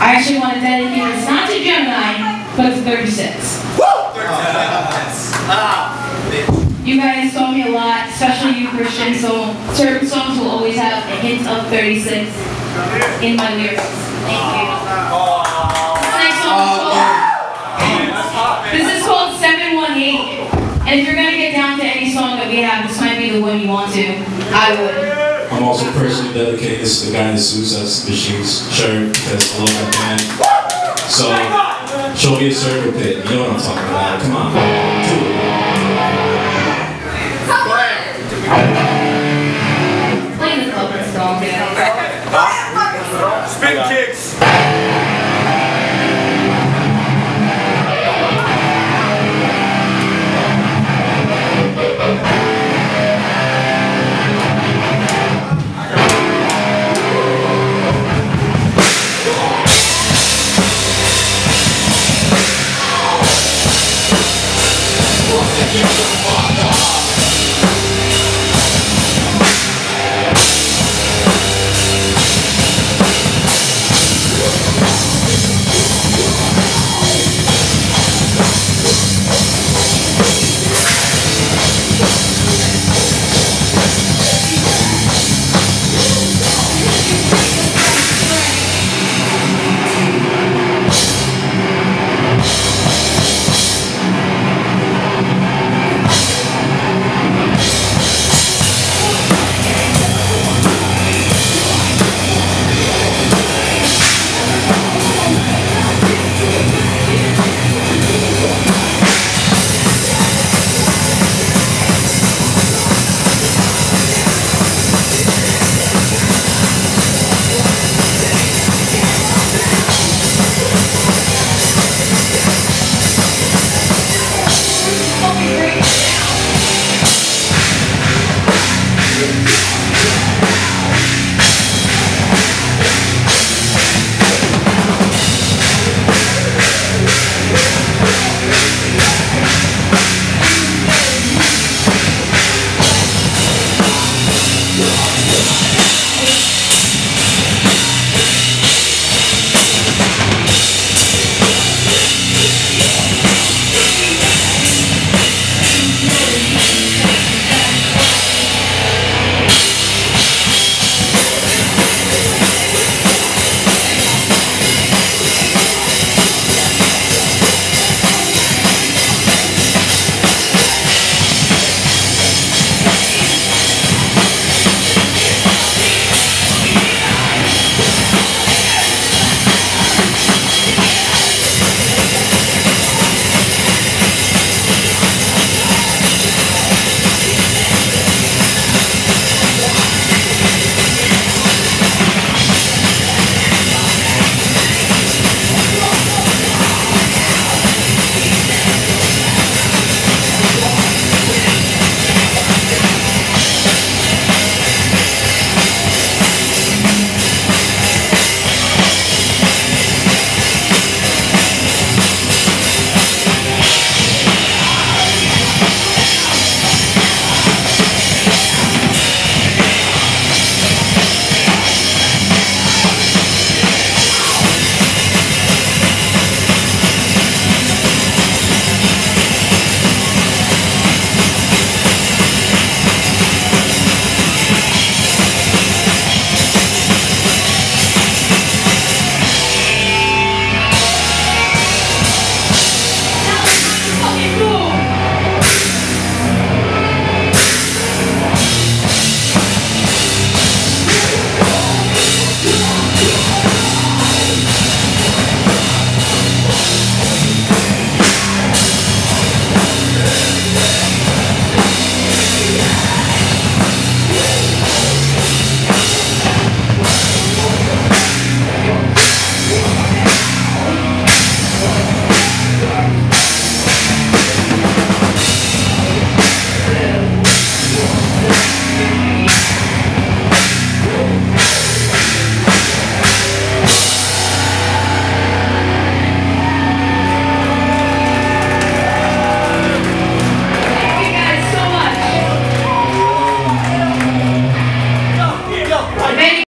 I actually want to dedicate this not to Gemini, but to 36. Woo! Ah. You guys taught me a lot, especially you Christian, so certain songs will always have a hint of 36 in my lyrics. Thank you. This next song is ah. called, this is called 718. And if you're gonna get down to any song that we have, this might be the one you want to. I would. I'm also personally dedicating this to the guy that suits us, the shoes shirt, because I love that band. So, show me a circle pit. You know what I'm talking about. Come on.